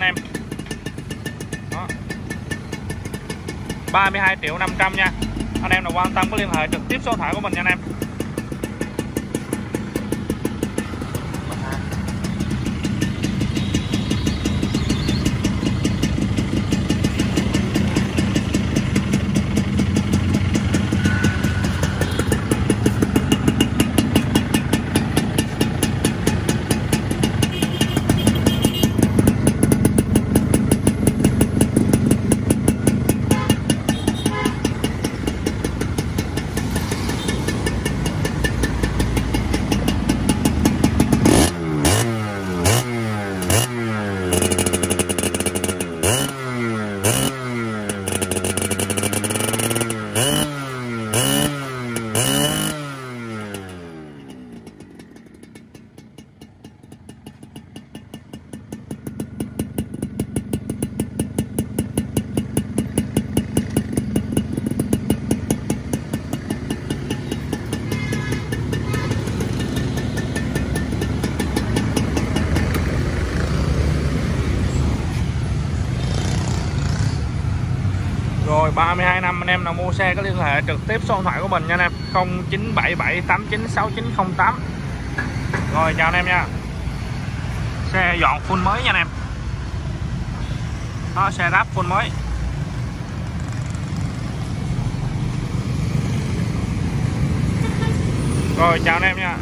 anh em. Đó. 32 triệu 500 nha. Anh em nào quan tâm có liên hệ trực tiếp số điện thoại của mình nha anh em. Rồi 32 năm anh em nào mua xe có liên hệ trực tiếp số điện thoại của mình nha anh em. 0977896908 Rồi, chào anh em nha. Xe dọn full mới nha anh em. Đó, xe ráp full mới. Rồi, chào anh em nha.